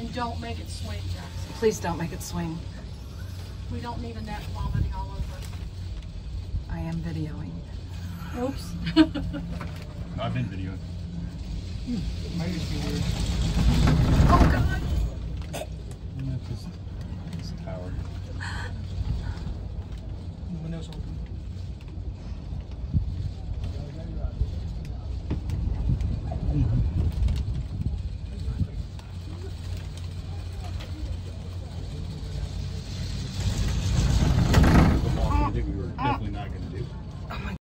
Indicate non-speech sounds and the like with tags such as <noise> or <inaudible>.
And don't make it swing, Jackson. Please don't make it swing. We don't need a net vomiting all over. I am videoing. Oops. <laughs> I've been videoing. It might weird. Oh, God. This, this tower. The window's open. think we were.